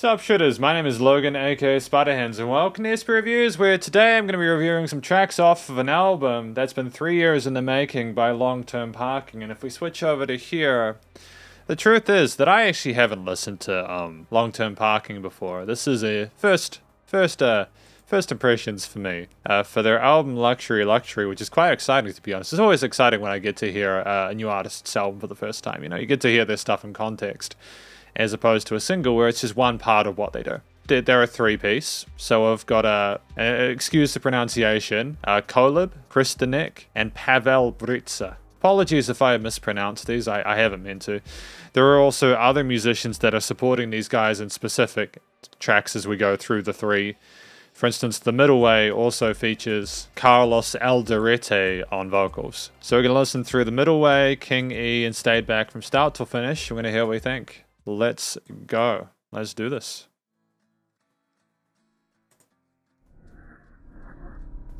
Sup Shredders, my name is Logan aka Spiderhands and welcome to SP Reviews where today I'm going to be reviewing some tracks off of an album that's been three years in the making by Long Term Parking and if we switch over to here, the truth is that I actually haven't listened to um, Long Term Parking before. This is a first, first, uh, first impressions for me uh, for their album Luxury Luxury, which is quite exciting to be honest. It's always exciting when I get to hear uh, a new artist's album for the first time. You know, you get to hear their stuff in context as opposed to a single where it's just one part of what they do. They're a three piece, so I've got a, a excuse the pronunciation, uh, Kolib, Kristanek, and Pavel Britsa. Apologies if I mispronounced these, I, I haven't meant to. There are also other musicians that are supporting these guys in specific tracks as we go through the three. For instance, the middle way also features Carlos Alderete on vocals. So we're going to listen through the middle way, King E, and stayed back from start till finish. We're going to hear what we think. Let's go. Let's do this.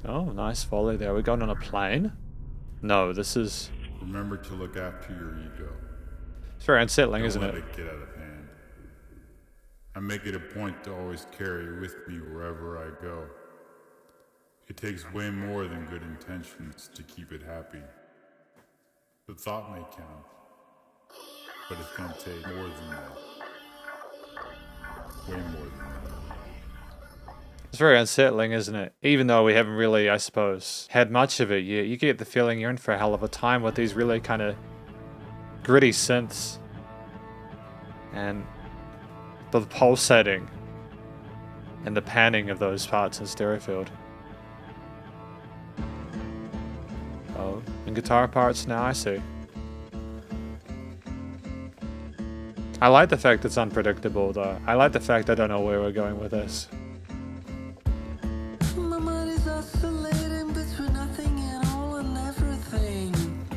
Oh, nice volley there. We're going on a plane? No, this is... Remember to look after your ego. It's very unsettling, Don't isn't let it? it get out of hand. I make it a point to always carry with me wherever I go. It takes way more than good intentions to keep it happy. The thought may count, but it's gonna take more than that. Way more than that. It's very unsettling, isn't it? Even though we haven't really, I suppose, had much of it, you, you get the feeling you're in for a hell of a time with these really kind of gritty synths. And the pulsating and the panning of those parts in Stereofield. Oh, and guitar parts now, I see. I like the fact it's unpredictable, though. I like the fact I don't know where we're going with this.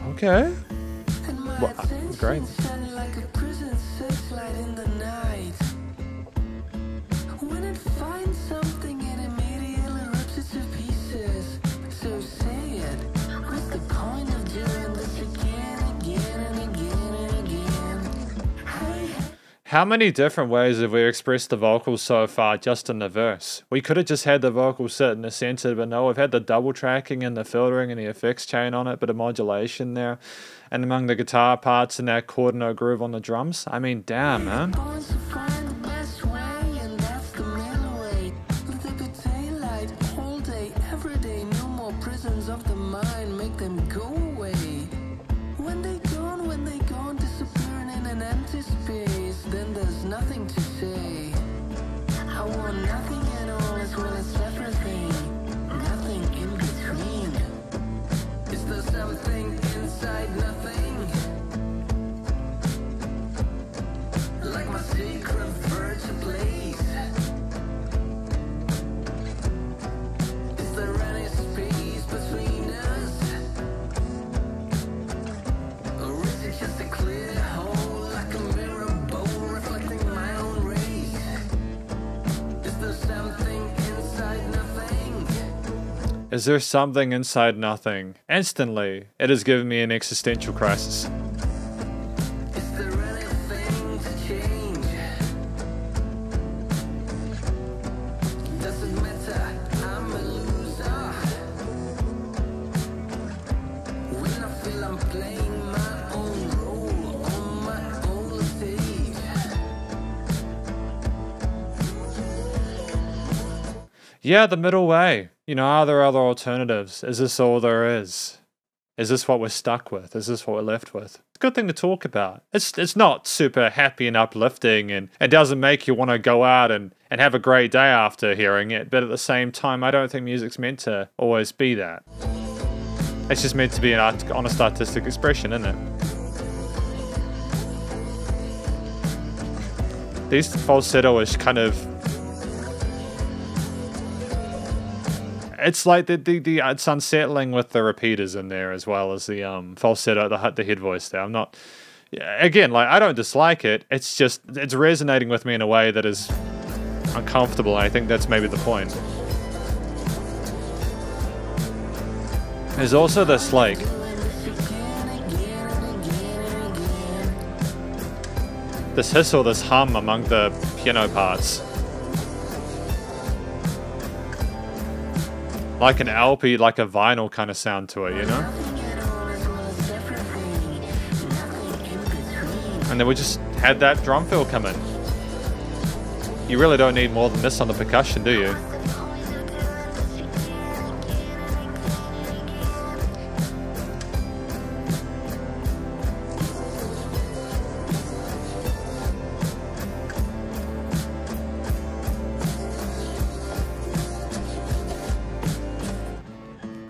Okay. mind is How many different ways have we expressed the vocals so far just in the verse? We could have just had the vocals sit in the center, but no, we've had the double tracking and the filtering and the effects chain on it, but a modulation there. And among the guitar parts and that quarter note groove on the drums. I mean, damn, man. Is there something inside nothing? Instantly, it has given me an existential crisis. Yeah, the middle way. You know, are there other alternatives? Is this all there is? Is this what we're stuck with? Is this what we're left with? It's a good thing to talk about. It's it's not super happy and uplifting and it doesn't make you want to go out and, and have a great day after hearing it, but at the same time I don't think music's meant to always be that. It's just meant to be an art, honest artistic expression, isn't it? These falsetto-ish kind of it's like the, the the it's unsettling with the repeaters in there as well as the um falsetto the the head voice there. I'm not again like I don't dislike it. It's just it's resonating with me in a way that is uncomfortable. I think that's maybe the point. There's also this like this hiss or this hum among the piano parts. Like an LP, like a vinyl kind of sound to it, you know? And then we just had that drum fill come in. You really don't need more than this on the percussion, do you?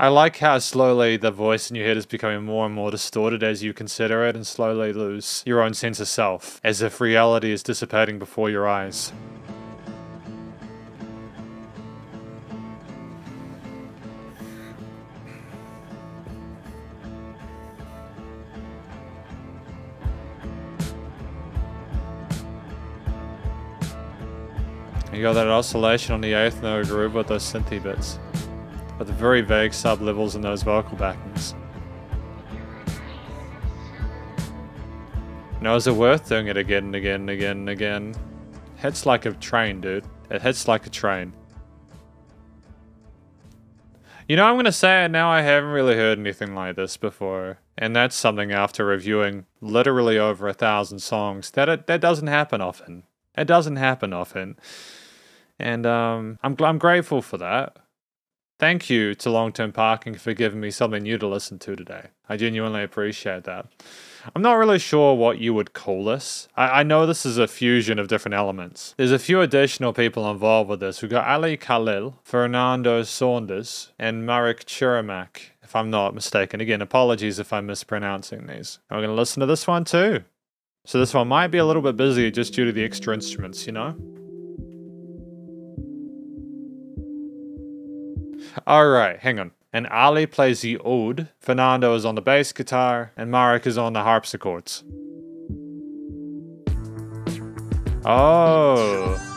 I like how slowly the voice in your head is becoming more and more distorted as you consider it and slowly lose your own sense of self, as if reality is dissipating before your eyes. You got that oscillation on the eighth note groove with those synthy bits but the very vague sub-levels in those vocal backings. Now is it worth doing it again and again and again and again? hits like a train, dude. It hits like a train. You know, I'm to say it now, I haven't really heard anything like this before. And that's something after reviewing literally over a thousand songs. That it, that doesn't happen often. It doesn't happen often. And um, I'm, I'm grateful for that. Thank you to Long Term Parking for giving me something new to listen to today. I genuinely appreciate that. I'm not really sure what you would call this. I, I, know this is a fusion of different elements. There's a few additional people involved with this. We've got Ali Khalil, Fernando Saunders, and Marek Churamak, if I'm not mistaken. Again, apologies if I'm mispronouncing these. we're going to listen to this one too. So this one might be a little bit busy just due to the extra instruments, you know? All right, hang on. And Ali plays the oud, Fernando is on the bass guitar, and Marek is on the harpsichords. Oh.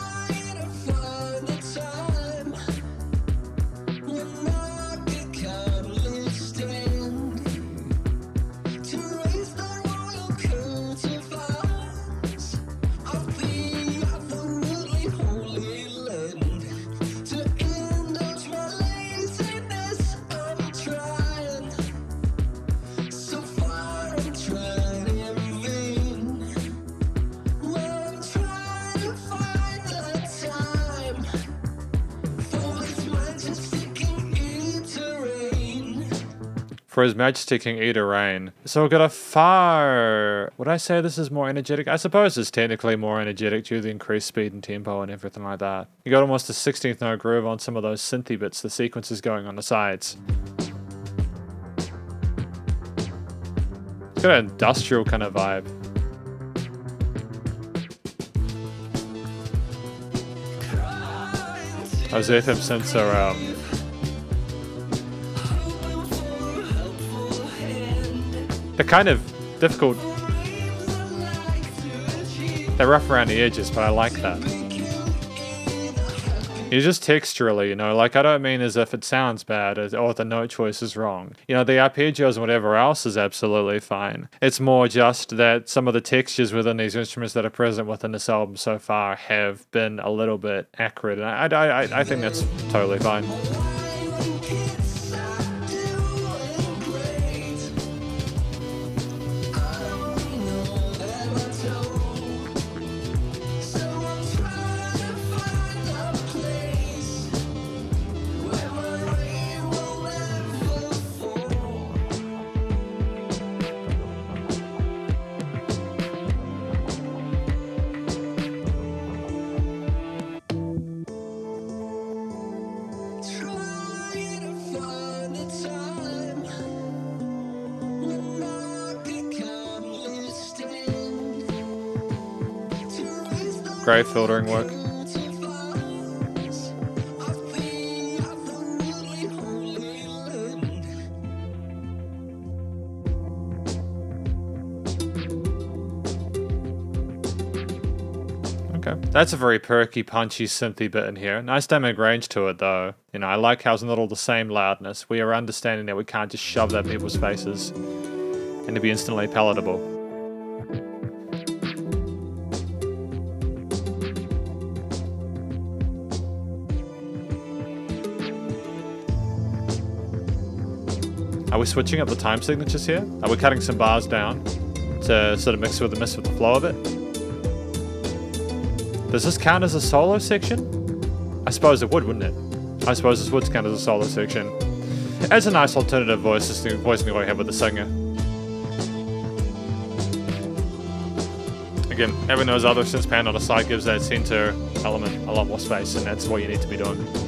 For his majesty King Ida Rain. So we've got a far... Would I say this is more energetic? I suppose it's technically more energetic due to the increased speed and tempo and everything like that. You got almost a 16th note groove on some of those synthy bits, the sequences going on the sides. It's got an industrial kind of vibe. Those FM synths are um, They're kind of difficult. They're rough around the edges, but I like that. It's just texturally, you know, like I don't mean as if it sounds bad or oh, the note choice is wrong. You know, the arpeggios and whatever else is absolutely fine. It's more just that some of the textures within these instruments that are present within this album so far have been a little bit accurate, and I, I, I think that's totally fine. Great filtering work. Okay, that's a very perky, punchy, synthy bit in here. Nice dynamic range to it, though. You know, I like how it's not all the same loudness. We are understanding that we can't just shove that people's faces and to be instantly palatable. Are we switching up the time signatures here? Are we cutting some bars down to sort of mix with the mix with the flow of it? Does this count as a solo section? I suppose it would, wouldn't it? I suppose this would count as a solo section. It's a nice alternative voice, this voicing we have with the singer. Again, having those other synth pan on the side gives that center element a lot more space, and that's what you need to be doing.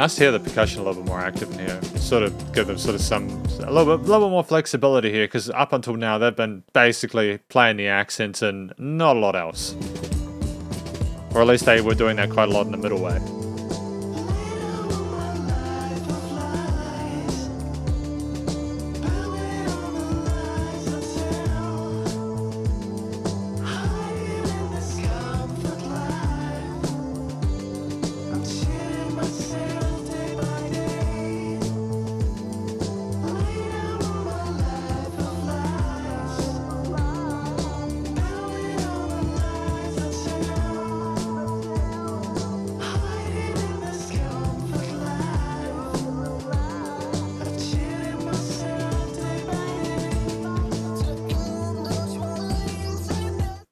Nice to hear the percussion a little bit more active in here. Sort of give them sort of some a little bit, a little bit more flexibility here because up until now they've been basically playing the accents and not a lot else. Or at least they were doing that quite a lot in the middle way.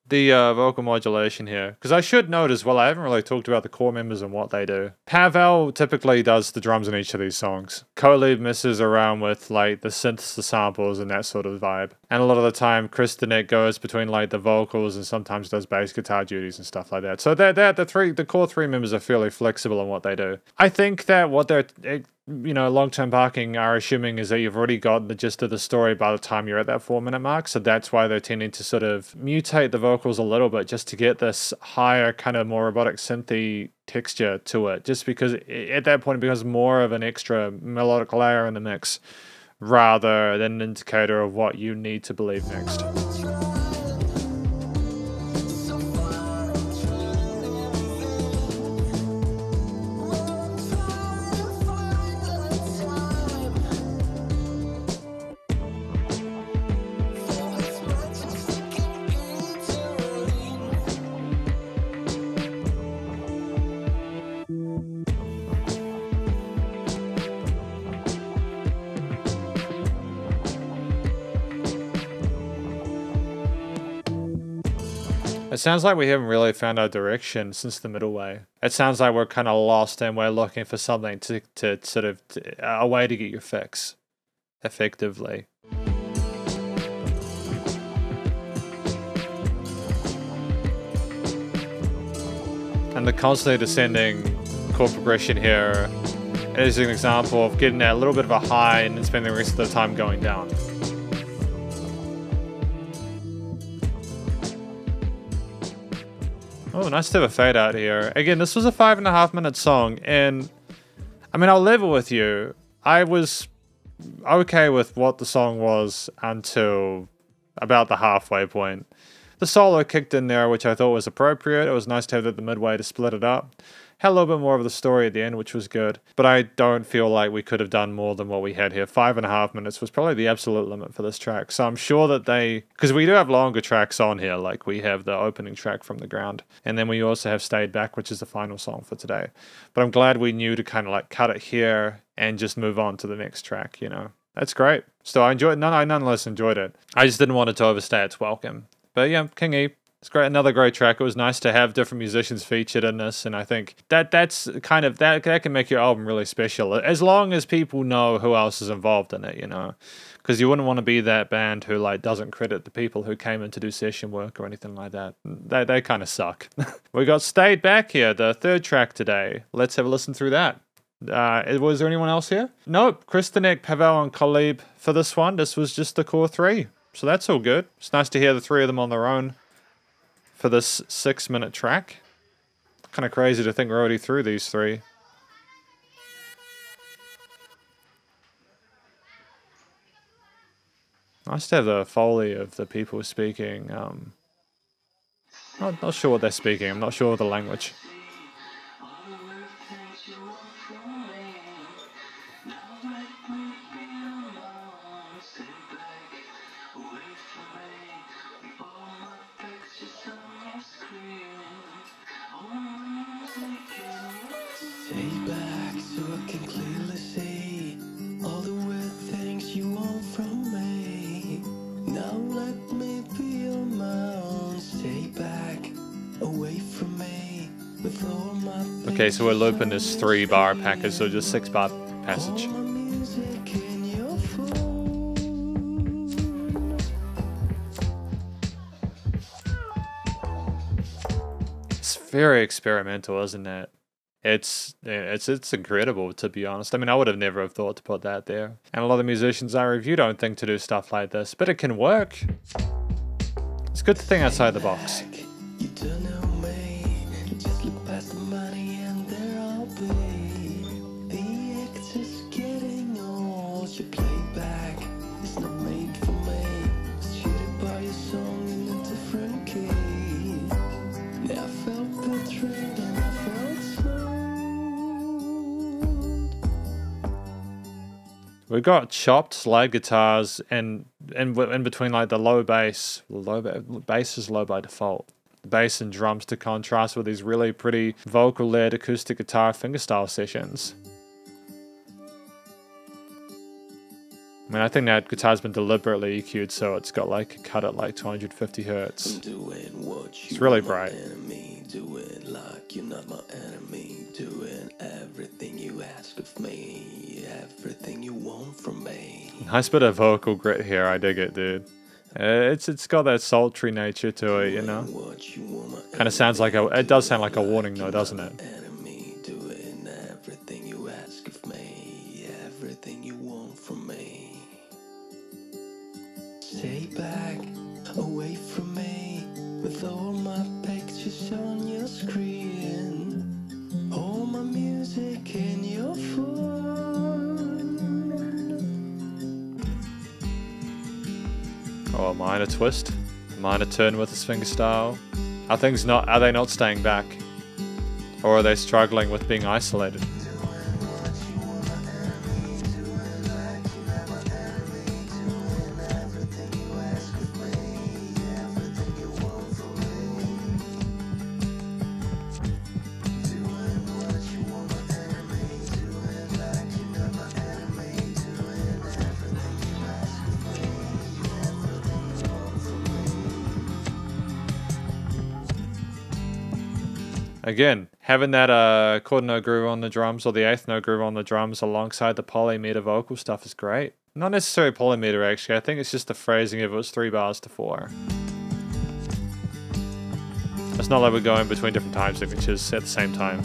The uh, vocal modulation here because I should note as well. I haven't really talked about the core members and what they do. Pavel typically does the drums in each of these songs. Kolib messes around with like the synths, the samples, and that sort of vibe. And a lot of the time, Kristanek goes between like the vocals and sometimes does bass guitar duties and stuff like that. So that that the three the core three members are fairly flexible in what they do. I think that what they're you know, long term parking are assuming is that you've already got the gist of the story by the time you're at that four minute mark. So that's why they're tending to sort of mutate the vocals a little bit just to get this higher, kind of more robotic synthy texture to it. Just because at that point it becomes more of an extra melodic layer in the mix rather than an indicator of what you need to believe next. It sounds like we haven't really found our direction since the middle way. It sounds like we're kind of lost and we're looking for something to, to sort of to, a way to get your fix effectively. And the constantly descending chord progression here is an example of getting a little bit of a high and then spending the rest of the time going down. Oh, nice to have a fade out here. Again, this was a five and a half minute song, and I mean, I'll level with you. I was okay with what the song was until about the halfway point. The solo kicked in there, which I thought was appropriate. It was nice to have it at the midway to split it up had a little bit more of the story at the end, which was good. But I don't feel like we could have done more than what we had here. Five and a half minutes was probably the absolute limit for this track. So I'm sure that they, because we do have longer tracks on here, like we have the opening track from the ground, and then we also have Stayed Back, which is the final song for today. But I'm glad we knew to kind of like cut it here and just move on to the next track, you know. That's great. So I enjoyed. None, I nonetheless enjoyed it. I just didn't want it to overstay its welcome. But yeah, King E, it's great, another great track. It was nice to have different musicians featured in this, and I think that that's kind of that that can make your album really special as long as people know who else is involved in it, you know, because you wouldn't want to be that band who like doesn't credit the people who came in to do session work or anything like that. They they kind of suck. we got stayed back here, the third track today. Let's have a listen through that. Uh, was there anyone else here? Nope. Kristanek, Pavel, and Kolib for this one. This was just the core three. So that's all good. It's nice to hear the three of them on their own for this six minute track. Kind of crazy to think we're already through these three. Nice to have the foley of the people speaking. Um, not, not sure what they're speaking. I'm not sure of the language. Stay back so I can clearly see all the weird things you want from me. Now let me be on my own. Stay back, away from me, with all my Okay, so we're looping this three bar package, so just six bar passage. All my music in your phone. It's very experimental, isn't it? It's it's it's incredible to be honest. I mean, I would have never have thought to put that there. And a lot of musicians I review don't think to do stuff like this, but it can work. It's good to think outside the box. We got chopped slide guitars and in in between like the low bass, low ba- bass is low by default. The bass and drums to contrast with these really pretty vocal led acoustic guitar fingerstyle sessions. I mean, I think that guitar's been deliberately EQ'd so it's got like cut at like 250 hertz. You It's really bright. Enemy, like you're Nice bit of vocal grit here. I dig it, dude. Uh, it's it's got that sultry nature to it, you know. What you want my Kind of sounds like a. It does sound like a warning, though, doesn't it? Oh, a minor twist, A minor turn with his fingerstyle. Are things not? Are they not staying back, or are they struggling with being isolated? Again, having that uh, quarter note groove on the drums or the eighth note groove on the drums alongside the polymeter vocal stuff is great. Not necessarily polymeter actually, I think it's just the phrasing if it was three bars to four. It's not like we're going between different time signatures at the same time.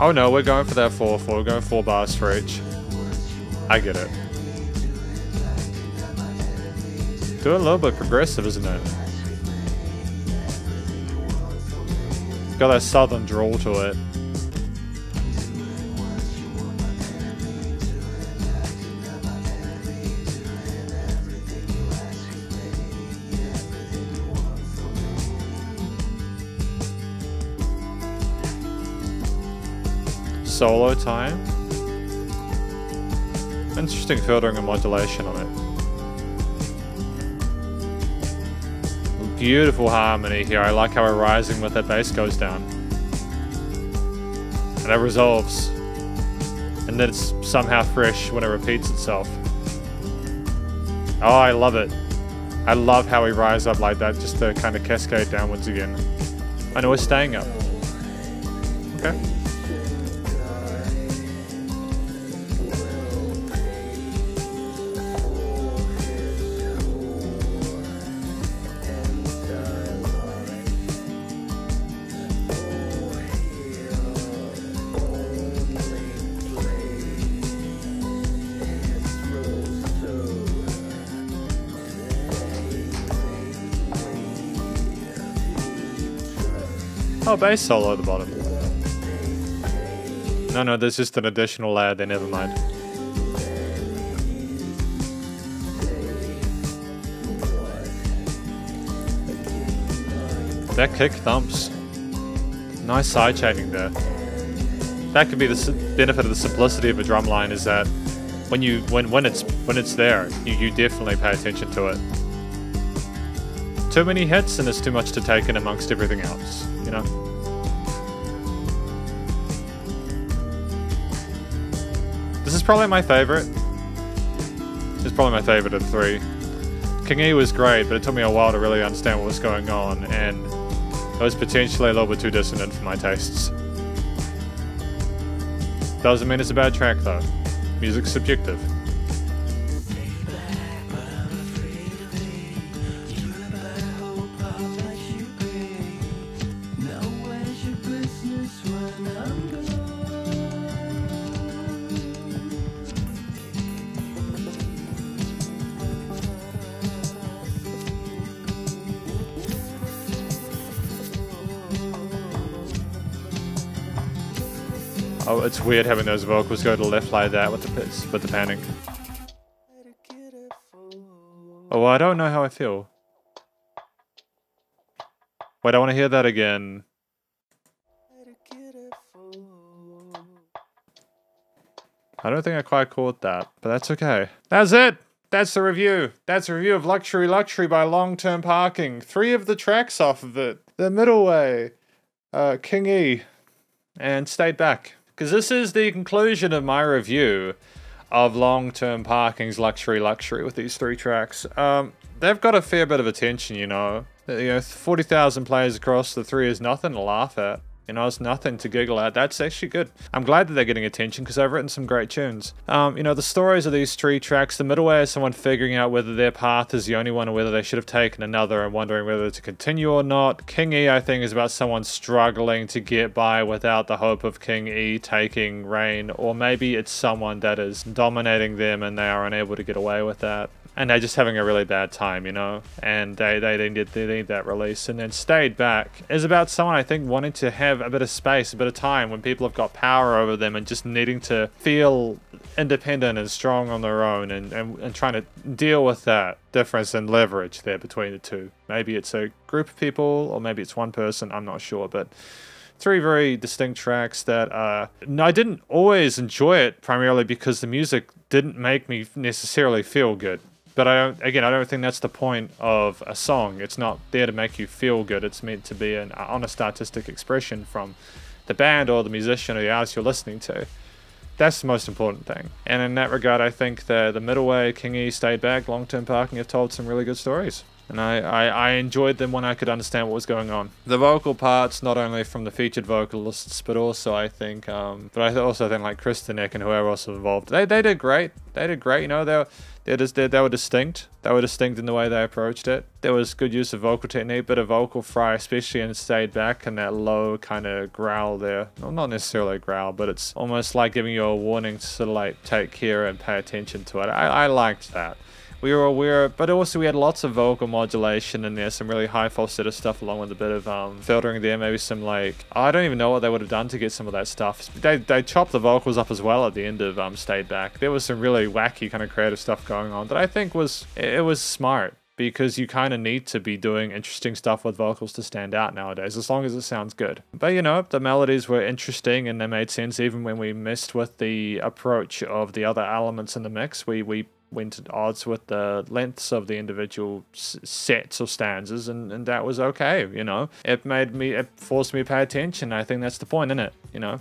Oh no, we're going for that 4 4. We're going 4 bars for each. I get it. Doing a little bit progressive, isn't it? Got that southern drawl to it. Solo time. Interesting filtering and modulation on it. Beautiful harmony here. I like how we're rising with that bass goes down. And it resolves. And then it's somehow fresh when it repeats itself. Oh, I love it. I love how we rise up like that, just to kind of cascade downwards again. I know we're staying up. Okay. Bass solo at the bottom. No, no, there's just an additional layer there, never mind. That kick thumps. Nice side chaining there. that could be the benefit of the simplicity of a drum line is that when you when when it's when it's there, you, you definitely pay attention to it. Too many hits and there's too much to take in amongst everything else, you know. Probably my favorite. It's probably my favorite of three. King E was great, but it took me a while to really understand what was going on, and it was potentially a little bit too dissonant for my tastes. Doesn't mean it's a bad track though. Music's subjective. Oh, it's weird having those vocals go to the left like that with the with the panic. Oh, I don't know how I feel. Wait, I want to hear that again. I don't think I quite caught that, but that's okay. That's it. That's the review. That's a review of Luxury Luxury by Long Term Parking. Three of the tracks off of it. The Middle Way, uh, King E, and Stayed Back. Because this is the conclusion of my review of Long Term Parking's Luxury Luxury with these three tracks. Um, they've got a fair bit of attention, you know. You know, 40,000 players across the three is nothing to laugh at. You know, it's nothing to giggle at. That's actually good. I'm glad that they're getting attention because I've written some great tunes. Um, you know, the stories of these three tracks, the middle way is someone figuring out whether their path is the only one or whether they should have taken another and wondering whether to continue or not. King E, I think, is about someone struggling to get by without the hope of King E taking reign, or maybe it's someone that is dominating them and they are unable to get away with that and they're just having a really bad time, you know, and they, they, they, need, they need that release. And then Stayed Back is about someone, I think, wanting to have a bit of space, a bit of time when people have got power over them and just needing to feel independent and strong on their own and, and, and trying to deal with that difference and leverage there between the two. Maybe it's a group of people or maybe it's one person, I'm not sure, but three very distinct tracks that uh, I didn't always enjoy it primarily because the music didn't make me necessarily feel good. But I don't, again, I don't think that's the point of a song. It's not there to make you feel good. It's meant to be an honest artistic expression from the band or the musician or the artist you're listening to. That's the most important thing. And in that regard, I think the the middle way, King E, Stayed Back, Long Term Parking have told some really good stories. And I, I, I enjoyed them when I could understand what was going on. The vocal parts, not only from the featured vocalists, but also I think, um, but I also think like Kristanek and whoever else was involved, they, they did great. They did great. You know, they were, they, just, they, they were distinct. They were distinct in the way they approached it. There was good use of vocal technique, but a vocal fry, especially in Stayed Back and that low kind of growl there. Well, not necessarily a growl, but it's almost like giving you a warning to like take care and pay attention to it. I, I liked that we were aware, but also we had lots of vocal modulation and there's some really high falsetto stuff along with a bit of um, filtering there, maybe some like, I don't even know what they would have done to get some of that stuff. They, they chopped the vocals up as well at the end of um, Stayed Back. There was some really wacky kind of creative stuff going on that I think was, it was smart because you kind of need to be doing interesting stuff with vocals to stand out nowadays, as long as it sounds good. But you know, the melodies were interesting and they made sense even when we messed with the approach of the other elements in the mix. We we went at odds with the lengths of the individual sets or stanzas, and, and that was okay. You know, it made me, it forced me to pay attention. I think that's the point in it. You know.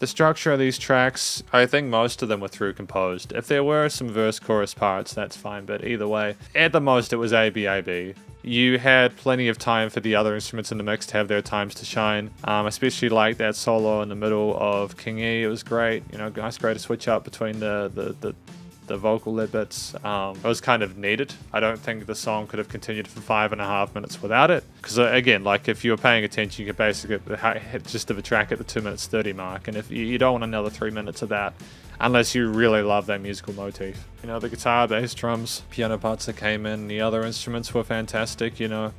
The structure of these tracks, I think most of them were through composed. If there were some verse chorus parts, that's fine, but either way, at the most it was ABAB. You had plenty of time for the other instruments in the mix to have their times to shine. Um, especially like that solo in the middle of King E. It was great. You know, nice, great to switch up between the the, the the vocal led bits. Um, it was kind of needed. I don't think the song could have continued for five and a half minutes without it. Because uh, again, like if you were paying attention, you could basically hit just of a track at the two minutes thirty mark, and if you, you don't want another three minutes of that, unless you really love that musical motif. You know, the guitar, bass, drums, piano parts that came in, the other instruments were fantastic. You know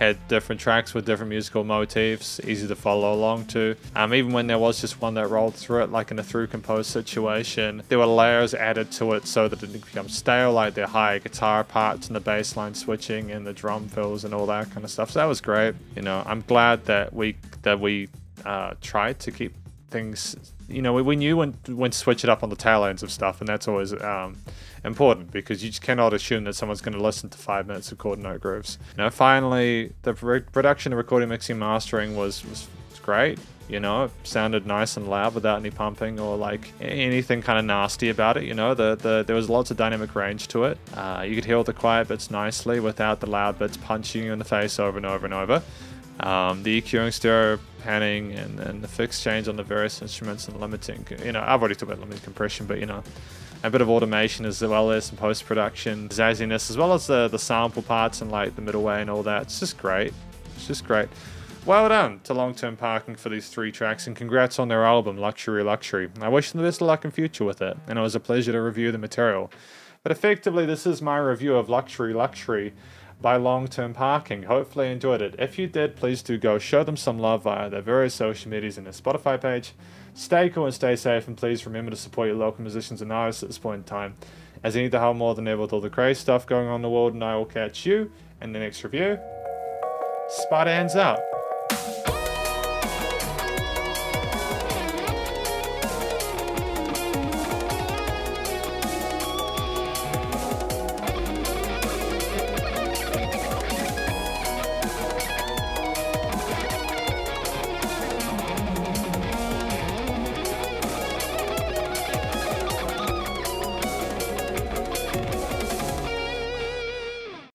had different tracks with different musical motifs, easy to follow along to. Um, even when there was just one that rolled through it, like in a through composed situation, there were layers added to it so that it didn't become stale, like the high guitar parts and the bass line switching and the drum fills and all that kind of stuff. So that was great. You know, I'm glad that we that we uh, tried to keep things. You know, we, we knew when when to switch it up on the tail ends of stuff, and that's always um, important because you just cannot assume that someone's going to listen to five minutes of quarter note grooves. Know, finally, the production, the recording, mixing, mastering was was, was great. You know, it sounded nice and loud without any pumping or like anything kind of nasty about it. You know, the, the there was lots of dynamic range to it. Uh, you could hear all the quiet bits nicely without the loud bits punching you in the face over and over and over. Um, the EQing, stereo panning, and, the effects chain on the various instruments and limiting. You know, I've already talked about limiting compression, but you know, a bit of automation as well as some post production zazziness, as well as the the sample parts and like the middle way and all that. It's just great. It's just great. Well done to Long Term Parking for these three tracks, and congrats on their album, Luxury Luxury. I wish them the best of luck in future with it, and it was a pleasure to review the material. But effectively, this is my review of Luxury Luxury by Long Term Parking. Hopefully, you enjoyed it. If you did, please do go show them some love via their various social medias and their Spotify page. Stay cool and stay safe, and please remember to support your local musicians and artists at this point in time, as you need the help more than ever with all the crazy stuff going on in the world. And I will catch you in the next review. Spiderhands out.